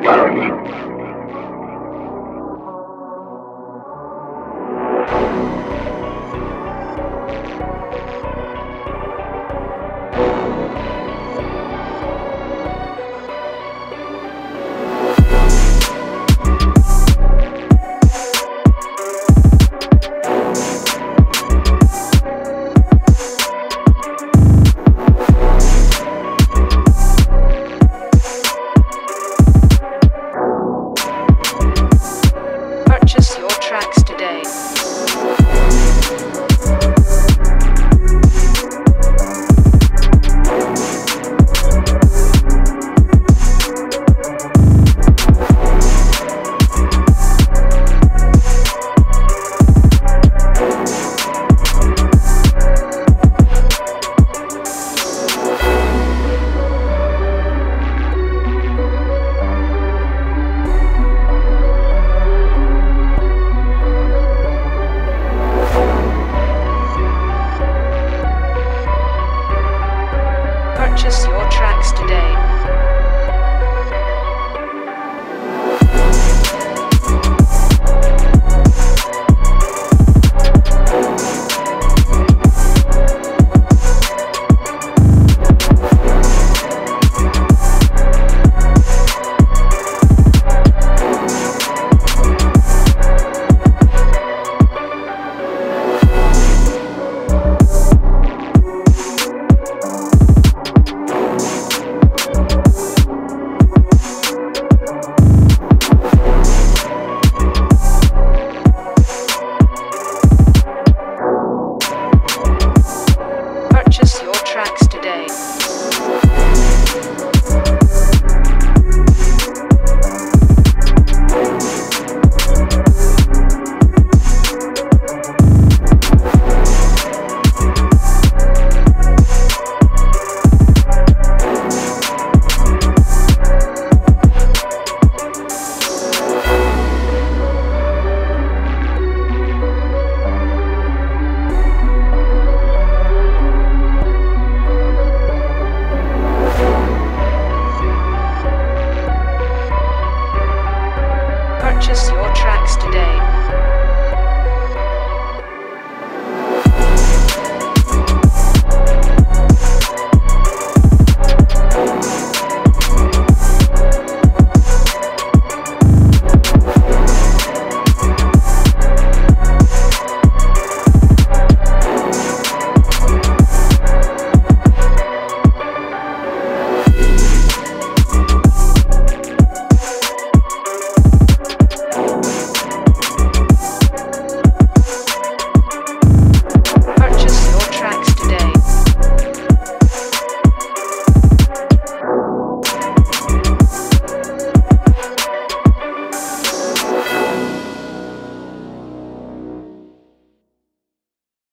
Purchase your tracks today.